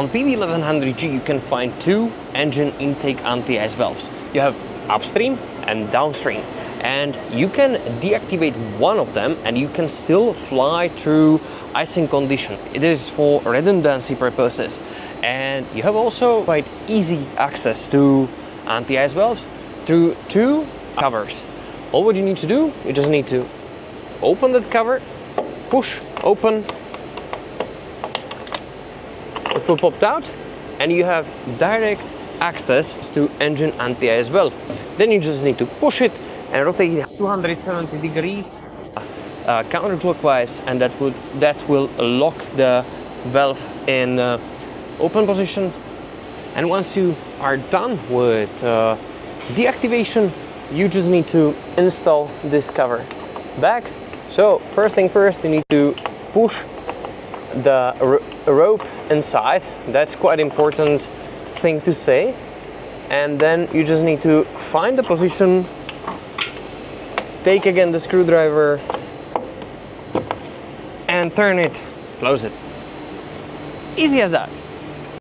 On PW1100G you can find two engine intake anti-ice valves. You have upstream and downstream and you can deactivate one of them and you can still fly through icing condition. It is for redundancy purposes and you have also quite easy access to anti-ice valves through two covers. All what you need to do, you just need to open that cover, push, open, it will pop out and you have direct access to engine anti as well. Then you just need to push it and rotate it 270 degrees uh, counterclockwise and that would that will lock the valve in uh, open position and once you are done with uh, deactivation you just need to install this cover back so first thing first you need to push the rope inside that's quite important thing to say and then you just need to find the position take again the screwdriver and turn it, close it. Easy as that.